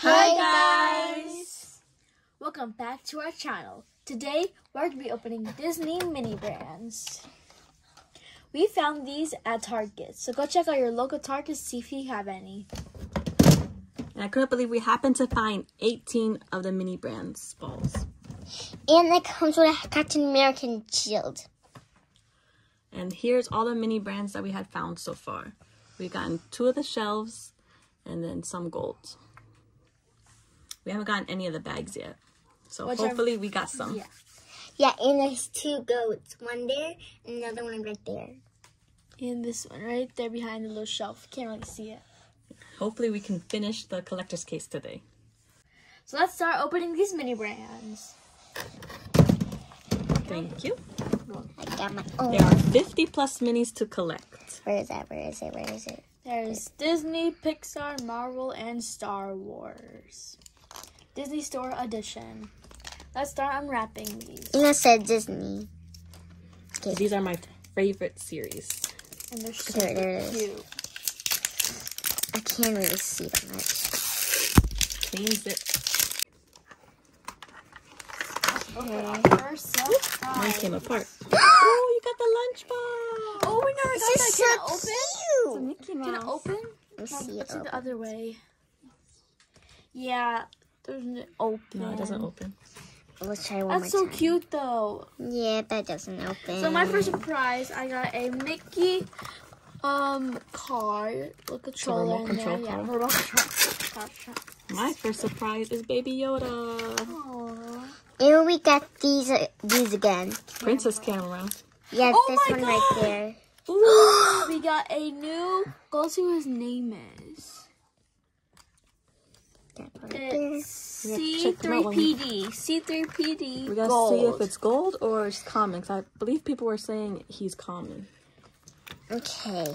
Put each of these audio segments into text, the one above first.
Hi guys! Welcome back to our channel. Today we're going to be opening Disney mini brands. We found these at Target, so go check out your local Target to see if you have any. And I couldn't believe we happened to find 18 of the mini brands balls. And it comes with a Captain American shield. And here's all the mini brands that we had found so far. We've gotten two of the shelves and then some gold. We haven't gotten any of the bags yet. So Which are- hopefully we got some. Yeah. Yeah, and there's two goats. One there and the other one right there. And this one right there behind the little shelf. Can't really see it. Hopefully we can finish the collector's case today. So let's start opening these mini brands. Thank you. I got my own. There are 50 plus minis to collect. Where is that? Where is it? Where is it? There's Disney, Pixar, Marvel, and Star Wars. Disney Store Edition. Let's start unwrapping these. You know, said Disney. These are my favorite series. And they're so There, there it is. cute. I can't really see that much. Clean zip. Okay. First Mine came apart. oh, you got the lunchbox. Oh, we never got This is that. Can so it open? cute. Mickey Can it Mouse. open? Let me No, see it let's do open. the other way. Yeah, there's an open. No, it doesn't open. Let's try one That's more so time. cute though. Yeah, that doesn't open. So my first surprise, I got a Mickey um car with controller remote in there. control Yeah, car? remote control. car. My first surprise is Baby Yoda. Aww. And we got these uh, these again. Princess camera. Yeah, Oh this my one right God. there. Ooh, we got a new. Go see what his name is. That one. It's We have to check them out when we- C3PD. C3PD. We gotta gold. see if it's gold or it's common. 'cause I believe people were saying he's common. Okay.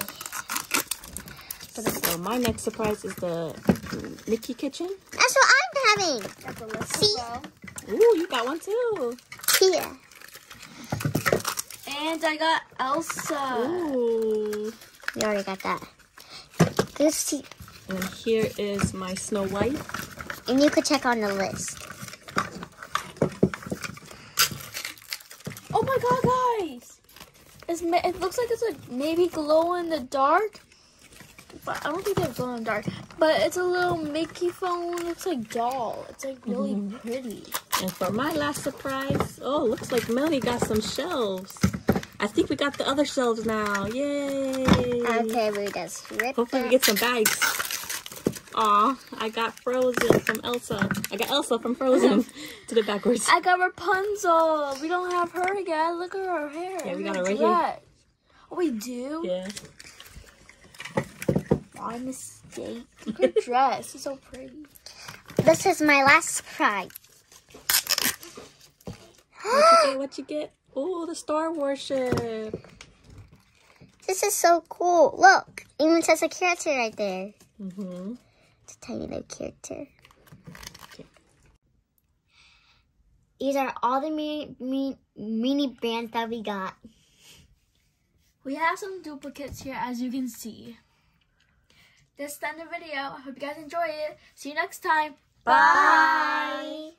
So my next surprise is the Mickey kitchen. That's what I'm having. Got the list See? Ooh, you got one too. Here. And I got Elsa. Ooh. We already got that. This see, And here is my Snow White. And you could check on the list. Oh my god, guys! It's it looks like it's a maybe glow in the dark, but I don't think it's glow in the dark. But it's a little Mickey phone. It's like doll. It's like really mm-hmm. pretty. And for my last surprise, oh, looks like Melanie got some shelves. I think we got the other shelves now. Yay! Okay, we just rip Hopefully we get some bags. Aw, I got Frozen from Elsa. I got Elsa from Frozen. Did it backwards. I got Rapunzel. We don't have her again. Look at her hair. Yeah, we got her right here. Oh, we do. Yeah. My mistake. Look at her dress. It's so pretty. This is my last surprise. What you get? What you get? Oh, the Star Wars ship. This is so cool. Look, even says a character right there. Mm-hmm. It's a tiny little character. These are all the mini, mini, mini brands that we got. We have some duplicates here, as you can see. This is the end of the video. I hope you guys enjoy it. See you next time. Bye.